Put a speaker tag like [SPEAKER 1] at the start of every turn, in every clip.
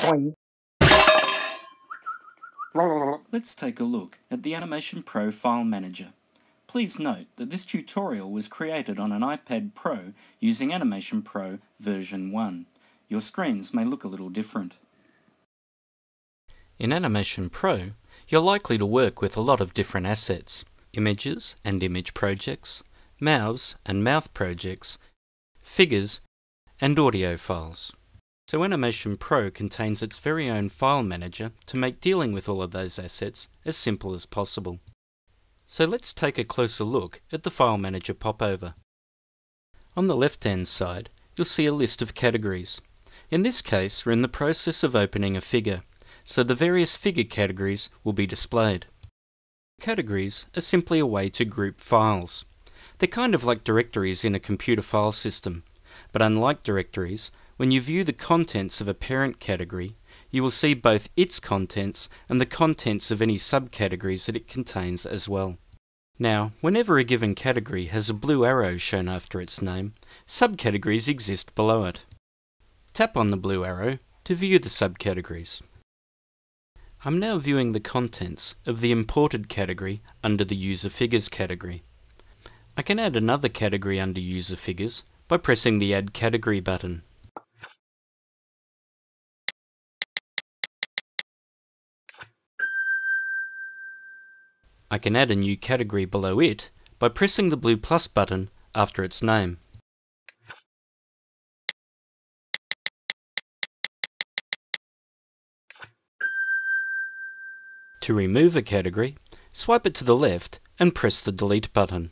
[SPEAKER 1] Boing.
[SPEAKER 2] Let's take a look at the Animation Pro File Manager. Please note that this tutorial was created on an iPad Pro using Animation Pro version 1. Your screens may look a little different. In Animation Pro, you're likely to work with a lot of different assets, images and image projects, mouths and mouth projects, figures, and audio files. So Animation Pro contains its very own file manager to make dealing with all of those assets as simple as possible. So let's take a closer look at the file manager popover. On the left hand side, you'll see a list of categories. In this case, we're in the process of opening a figure, so the various figure categories will be displayed. Categories are simply a way to group files. They're kind of like directories in a computer file system, but unlike directories, when you view the contents of a parent category, you will see both its contents and the contents of any subcategories that it contains as well. Now, whenever a given category has a blue arrow shown after its name, subcategories exist below it. Tap on the blue arrow to view the subcategories. I'm now viewing the contents of the imported category under the user figures category. I can add another category under user figures by pressing the add category button. I can add a new category below it by pressing the blue plus button after its name. To remove a category, swipe it to the left and press the delete button.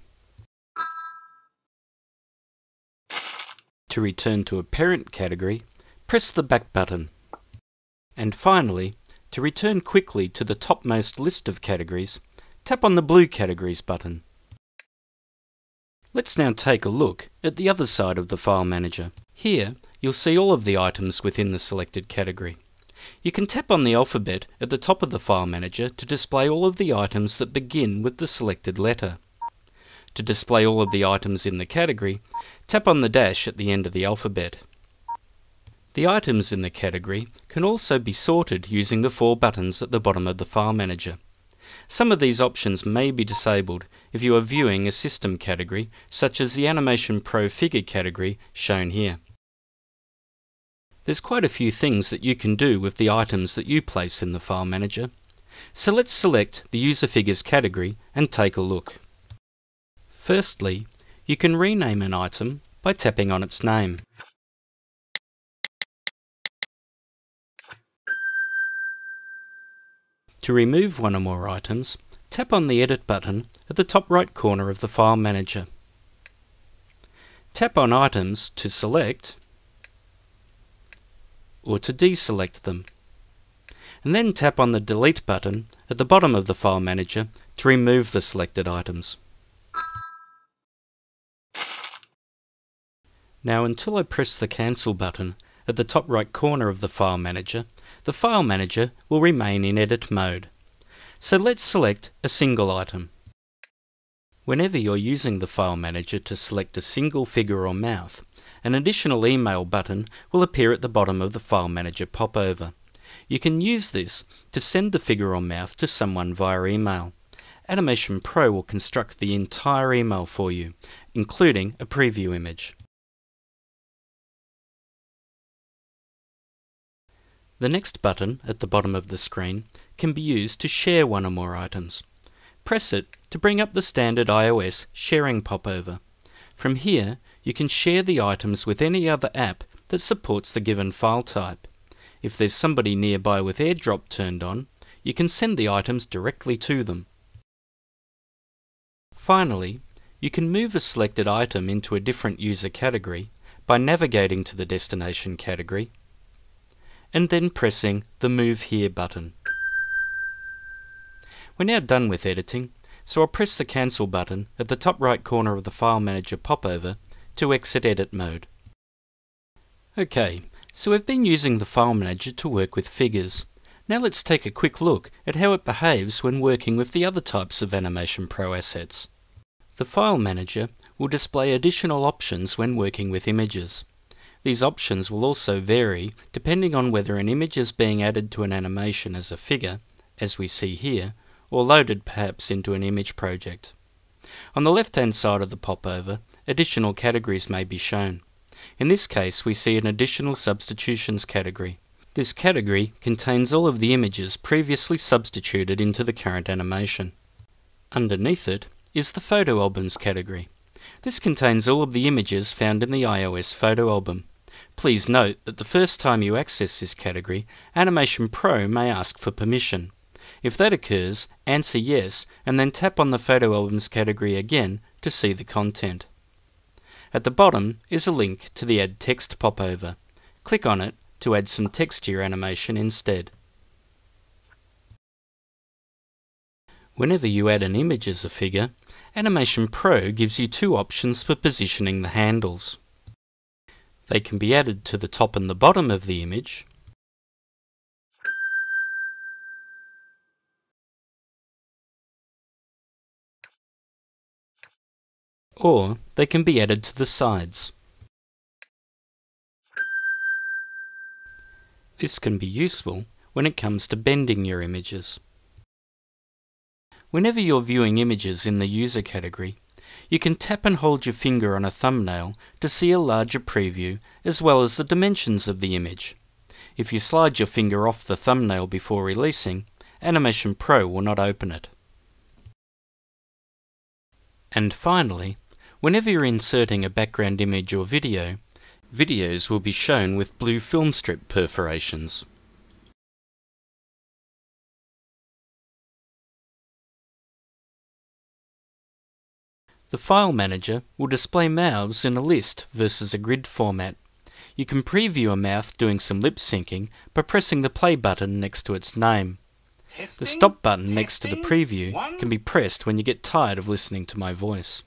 [SPEAKER 2] To return to a parent category, press the back button. And finally, to return quickly to the topmost list of categories, tap on the blue Categories button. Let's now take a look at the other side of the File Manager. Here, you'll see all of the items within the selected category. You can tap on the alphabet at the top of the File Manager to display all of the items that begin with the selected letter. To display all of the items in the category, tap on the dash at the end of the alphabet. The items in the category can also be sorted using the four buttons at the bottom of the File Manager. Some of these options may be disabled if you are viewing a system category, such as the Animation Pro Figure category shown here. There's quite a few things that you can do with the items that you place in the File Manager. So let's select the User Figures category and take a look. Firstly, you can rename an item by tapping on its name. To remove one or more items, tap on the Edit button at the top right corner of the File Manager. Tap on Items to select or to deselect them. And then tap on the Delete button at the bottom of the File Manager to remove the selected items. Now until I press the Cancel button at the top right corner of the File Manager, the File Manager will remain in edit mode. So let's select a single item. Whenever you're using the File Manager to select a single figure or mouth, an additional email button will appear at the bottom of the File Manager popover. You can use this to send the figure or mouth to someone via email. Animation Pro will construct the entire email for you, including a preview image. The next button at the bottom of the screen can be used to share one or more items. Press it to bring up the standard iOS sharing popover. From here, you can share the items with any other app that supports the given file type. If there's somebody nearby with AirDrop turned on, you can send the items directly to them. Finally, you can move a selected item into a different user category by navigating to the destination category and then pressing the Move Here button. We're now done with editing, so I'll press the Cancel button at the top right corner of the File Manager popover to exit edit mode. Okay, so we've been using the File Manager to work with figures. Now let's take a quick look at how it behaves when working with the other types of Animation Pro assets. The File Manager will display additional options when working with images. These options will also vary depending on whether an image is being added to an animation as a figure, as we see here, or loaded perhaps into an image project. On the left hand side of the popover, additional categories may be shown. In this case, we see an additional substitutions category. This category contains all of the images previously substituted into the current animation. Underneath it is the photo albums category. This contains all of the images found in the iOS photo album. Please note that the first time you access this category, Animation Pro may ask for permission. If that occurs, answer yes and then tap on the photo albums category again to see the content. At the bottom is a link to the Add Text popover. Click on it to add some text to your animation instead. Whenever you add an image as a figure, Animation Pro gives you two options for positioning the handles. They can be added to the top and the bottom of the image, or they can be added to the sides. This can be useful when it comes to bending your images. Whenever you're viewing images in the user category, you can tap and hold your finger on a thumbnail to see a larger preview as well as the dimensions of the image. If you slide your finger off the thumbnail before releasing, Animation Pro will not open it. And finally, Whenever you're inserting a background image or video, videos will be shown with blue film strip perforations. The File Manager will display mouths in a list versus a grid format. You can preview a mouth doing some lip syncing by pressing the play button next to its name. Testing, the stop button testing, next to the preview one. can be pressed when you get tired of listening to my voice.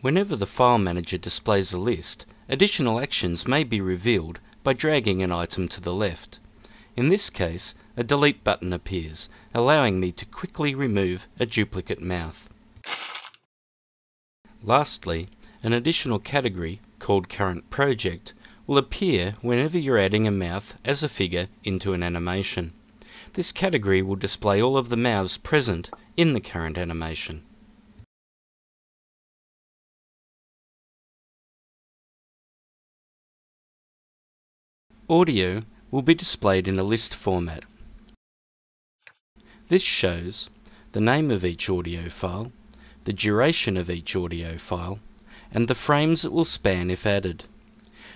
[SPEAKER 2] Whenever the file manager displays a list, additional actions may be revealed by dragging an item to the left. In this case, a delete button appears, allowing me to quickly remove a duplicate mouth. Lastly, an additional category, called Current Project, will appear whenever you're adding a mouth as a figure into an animation. This category will display all of the mouths present in the current animation. Audio will be displayed in a list format. This shows the name of each audio file, the duration of each audio file, and the frames it will span if added.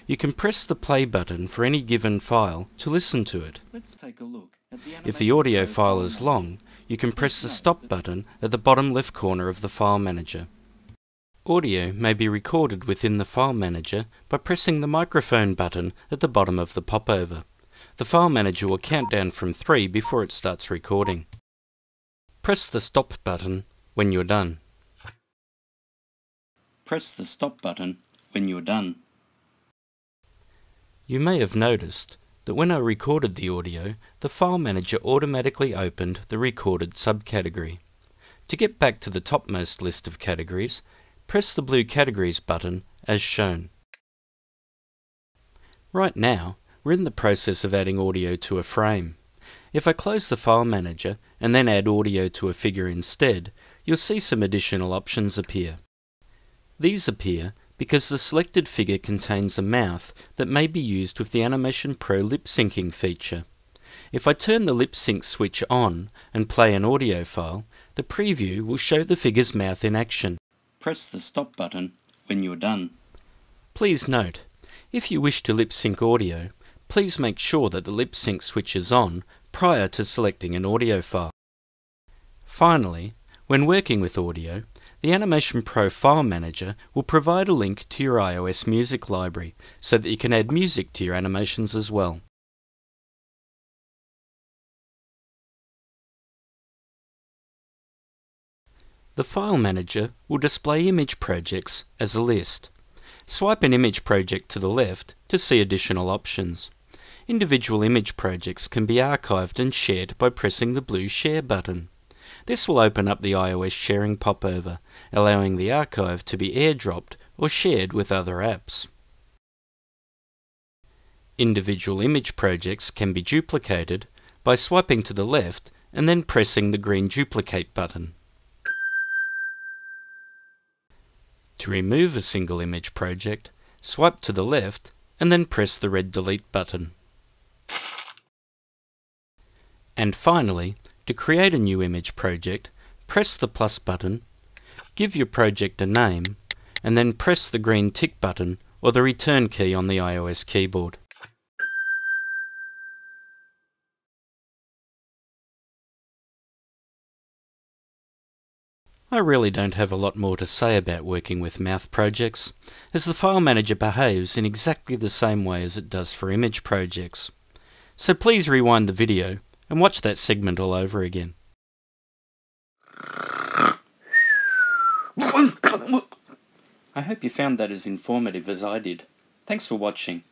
[SPEAKER 2] You can press the play button for any given file to listen to it. Let's take a look the if the audio file is long, you can press the stop button at the bottom left corner of the file manager. Audio may be recorded within the File Manager by pressing the microphone button at the bottom of the popover. The File Manager will count down from 3 before it starts recording. Press the Stop button when you're done. Press the Stop button when you're done. You may have noticed that when I recorded the audio, the File Manager automatically opened the recorded subcategory. To get back to the topmost list of categories, press the blue Categories button as shown. Right now, we're in the process of adding audio to a frame. If I close the File Manager and then add audio to a figure instead, you'll see some additional options appear. These appear because the selected figure contains a mouth that may be used with the Animation Pro lip syncing feature. If I turn the lip sync switch on and play an audio file, the preview will show the figure's mouth in action. Press the stop button when you're done. Please note, if you wish to lip sync audio, please make sure that the lip sync switch is on prior to selecting an audio file. Finally, when working with audio, the Animation Pro File Manager will provide a link to your iOS music library so that you can add music to your animations as well. The File Manager will display image projects as a list. Swipe an image project to the left to see additional options. Individual image projects can be archived and shared by pressing the blue Share button. This will open up the iOS sharing popover, allowing the archive to be airdropped or shared with other apps. Individual image projects can be duplicated by swiping to the left and then pressing the green duplicate button. To remove a single image project, swipe to the left and then press the red delete button. And finally, to create a new image project, press the plus button, give your project a name, and then press the green tick button or the return key on the iOS keyboard. I really don't have a lot more to say about working with mouth projects, as the file manager behaves in exactly the same way as it does for image projects. So please rewind the video and watch that segment all over again. I hope you found that as informative as I did. Thanks for watching.